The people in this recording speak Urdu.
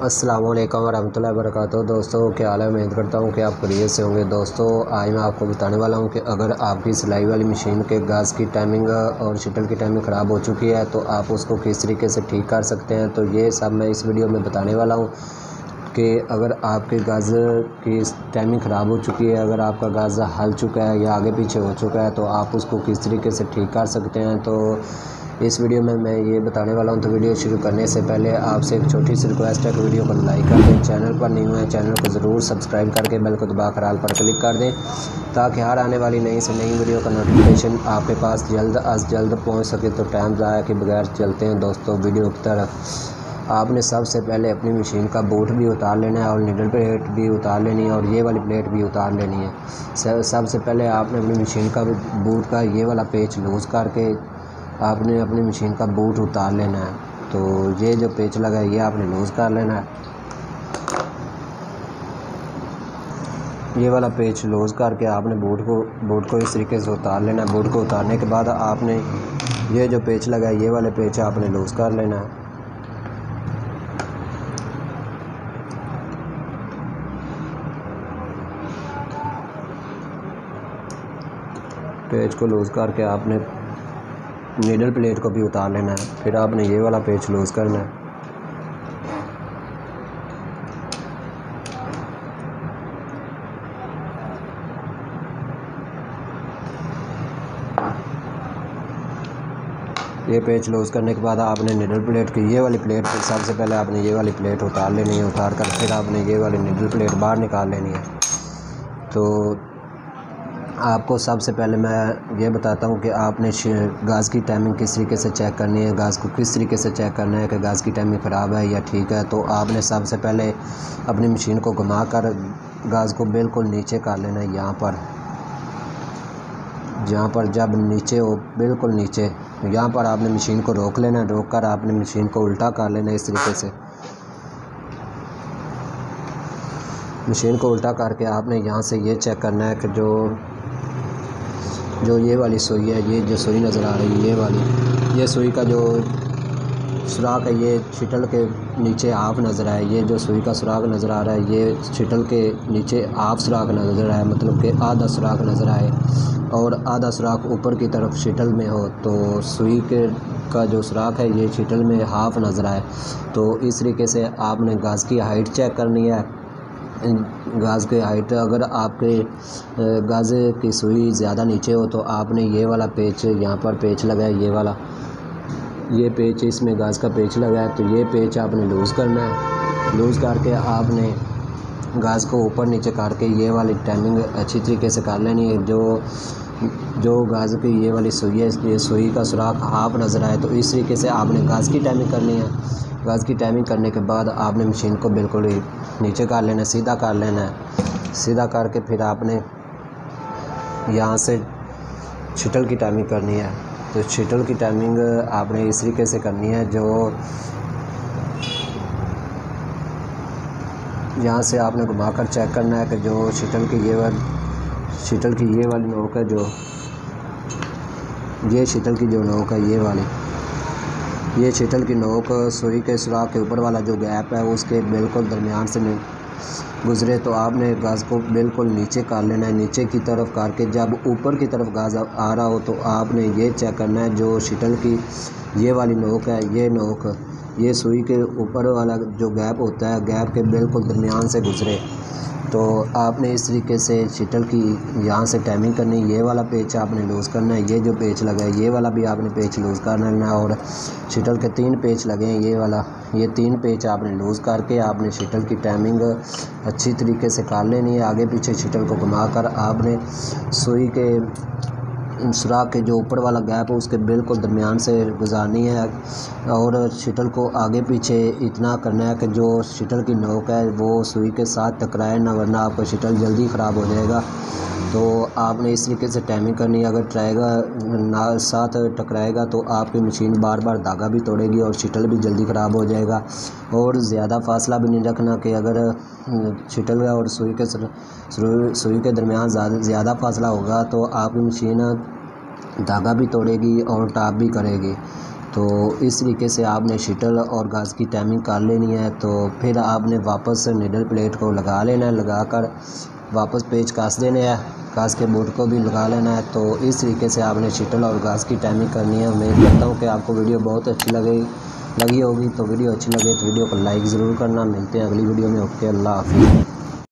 السلام علیکم ورحمۃ اللہ وبرکاتہ۔ دوستوں کیا حال ہے؟ امید کرتا ہوں کہ آپ خرید سے ہوں گے۔ دوستوں آج میں آپ کو بتانے والا ہوں کہ اگر آپ کی سلائی والی مشین کے گاز کی ٹائمنگ اور شٹل کی ٹائمنگ خراب ہو چکی ہے تو آپ اس کو کس طریقے سے ٹھیک کر سکتے ہیں؟ تو یہ سب میں اس ویڈیو میں بتانے والا ہوں کہ اگر آپ کے گاز کی ٹائمنگ خراب ہو چکی ہے، اگر آپ کا گاز ہل چکا ہے یا آگے پیچھے ہو چکا ہے، تو آپ اس کو کس طریقے سے ٹھیک کر سکتے ہیں؟ تو اس ویڈیو میں میں یہ بتانے والا ہوں، تو ویڈیو شروع کرنے سے پہلے آپ سے ایک چھوٹی سی ریکویسٹ ہے کہ ویڈیو کو لائک کر دیں چینل پر نہیں ہوئے چینل کو ضرور سبسکرائب کر کے بیل کو دبا کر آل پر کلک کر دیں تاکہ ہر آنے والی نئی سے نئی ویڈیو کا نوٹیفیکیشن آپ کے پاس جلد از جلد پہنچ سکے۔ تو ٹائم ضائع کے بغیر چلتے ہیں دوستوں ویڈیو کی طرف۔ آپ نے سب سے پہلے اپنی مشین کا بوٹ بھی اتار لینا ہے اور نیڈل پلیٹ بھی اتار لینی ہے اور یہ والی پلیٹ بھی اتار لینی ہے۔ سب سے پہلے آپ نے اپنی مشین کا بوٹ کا یہ والا پیچ لوز کر کے آپ نے اپنی مشین کا بوٹ اتار لینا ہے، تو یہ جو پیچ لگا ہے، یہ آپ نے لوز کر لینا ہے۔ یہ والا پیچ لوز کر کے آپ نے بوٹ کو بوٹ کو اس طریقے سے اتار لینا ہے۔ بوٹ کو اتارنے کے بعد آپ نے یہ جو پیچ لگا ہے، یہ والے پیچ آپ نے لوز کر لینا ہے۔ پیچ کو لوز کر کے آپ نے نیڈل پلیٹ کو بھی اتار لینا ہے۔ پھر آپ نے یہ والا پیچ لوز کرنا ہے۔ یہ پیچ لوز کرنے کے بعد آپ نے نیڈل پلیٹ کی یہ والی پلیٹ سب سے پہلے آپ نے یہ والی پلیٹ اتار لینی ہے، اتار کر پھر آپ نے یہ والی نیڈل پلیٹ باہر نکال لینی ہے۔ تو آپ کو سب سے پہلے میں یہ بتاتا ہوں کہ آپ نے گاز کی ٹائمنگ کس طریقے سے چیک کرنی ہے، گاز کو کس طریقے سے چیک کرنا ہے کہ گاز کی ٹائمنگ خراب ہے یا ٹھیک ہے۔ تو آپ نے سب سے پہلے اپنی مشین کو گھما کر گاز کو بالکل نیچے کر لینا ہے، یہاں پر۔ جہاں پر جب نیچے ہو، بالکل نیچے۔ یہاں پر آپ نے مشین کو روک لینا ہے، روک کر آپ نے مشین کو الٹا کر لینا ہے اس طریقے سے۔ مشین کو الٹا کر کے آپ نے یہاں سے یہ چیک کرنا ہے کہ جو جو یہ والی سوئی ہے، یہ جو سوئی نظر آ رہی ہے، یہ والی۔ یہ سوئی کا جو سراخ ہے، یہ شٹل کے نیچے آف نظر آئے۔ یہ جو سوئی کا سراخ نظر آ رہا ہے، یہ شٹل کے نیچے آف سراخ نظر آئے مطلب کہ آدھا سراخ نظر آئے۔ اور آدھا سراخ اوپر کی طرف شٹل میں ہو، تو سوئی کے کا جو سراخ ہے، یہ شٹل میں ہاف نظر آئے۔ تو اس طریقے سے آپ نے گاز کی ہائٹ چیک کرنی ہے۔ گاز کی ہائٹ اگر آپ کے گاز کی سوئی زیادہ نیچے ہو تو آپ نے یہ والا پیچ یہاں پر پیچ لگا ہے یہ والا۔ یہ پیچ اس میں گاز کا پیچ لگا ہے، تو یہ پیچ آپ نے لوز کرنا ہے۔ لوز کر کے آپ نے گاز کو اوپر نیچے کر کے یہ والی ٹائمنگ اچھی طریقے سے کر لینی ہے۔ جو جو گاز کی یہ والی سوئی ہے، یہ سوئی کا سراخ ہاف نظر آئے تو اس طریقے سے آپ نے گاز کی ٹائمنگ کرنی ہے۔ گاز کی ٹائمنگ کرنے کے بعد آپ نے مشین کو بالکل ہی نیچے کر لینا ہے سیدھا کر لینا ہے۔ سیدھا کر کے پھر آپ نے یہاں سے شٹل کی ٹائمنگ کرنی ہے۔ تو شٹل کی ٹائمنگ آپ نے اس طریقے سے کرنی ہے جو یہاں سے آپ نے گھما کر چیک کرنا ہے کہ جو شٹل کی یہ والی شٹل کی یہ والی نوک ہے جو، یہ شٹل کی جو نوک ہے یہ والی۔ یہ شٹل کی نوک سوئی کے سراخ کے اوپر والا جو گیپ ہے، اس کے بالکل درمیان سے گزرے۔ تو آپ نے گاز کو بالکل نیچے کر لینا ہے، نیچے کی طرف کر کے جب اوپر کی طرف گاز آ رہا ہو، تو آپ نے یہ چیک کرنا ہے، جو شٹل کی یہ والی نوک ہے، یہ نوک، یہ سوئی کے اوپر والا جو گیپ ہوتا ہے، گیپ کے بالکل درمیان سے گزرے۔ تو آپ نے اس طریقے سے شٹل کی، یہاں سے ٹائمنگ کرنی، یہ والا پیچ آپ نے لوز کرنا ہے، یہ جو پیچ لگا ہے، یہ والا بھی آپ نے پیچ لوز کرنا ہے اور شٹل کے تین پیچ لگے ہیں، یہ والا، یہ تین پیچ آپ نے لوز کر کے آپ نے شٹل کی ٹائمنگ اچھی طریقے سے کر لینی ہے، آگے پیچھے شٹل کو گھما کر آپ نے سوئی کے سراخ کے جو اوپر والا گیپ ہے، اس کے بالکل درمیان سے گزارنی ہے اور شٹل کو آگے پیچھے اتنا کرنا ہے کہ جو شٹل کی نوک ہے، وہ سوئی کے ساتھ ٹکرائے نہ، ورنہ آپ کا شٹل جلدی خراب ہو جائے گا۔ تو آپ نے اس طریقے سے ٹائمنگ کرنی ہے۔ اگر ٹرائے گا ساتھ ٹکرائے گا تو آپ کی مشین بار بار دھاگا بھی توڑے گی اور شٹل بھی جلدی خراب ہو جائے گا۔ اور زیادہ فاصلہ بھی نہیں رکھنا کہ اگر شٹل اور سوئی کے سوئی کے درمیان زیادہ فاصلہ ہوگا تو آپ کی مشین دھاگا بھی توڑے گی اور ٹاپ بھی کرے گی۔ تو اس طریقے سے آپ نے شٹل اور گاز کی ٹائمنگ کر لینی ہے۔ تو پھر آپ نے واپس نیڈل پلیٹ کو لگا لینا ہے، لگا کر واپس پیچ کاس دینے ہیں۔ کاس کے بوٹ کو بھی لگا لینا ہے۔ تو اس طریقے سے آپ نے شٹل اور گاس کی ٹائمنگ کرنی ہے۔ امید کرتا ہوں کہ آپ کو ویڈیو بہت اچھی لگے لگی ہوگی۔ تو ویڈیو اچھی لگے تو ویڈیو کو لائک ضرور کرنا۔ ملتے ہیں اگلی ویڈیو میں۔ اوکے، اللہ حافظ۔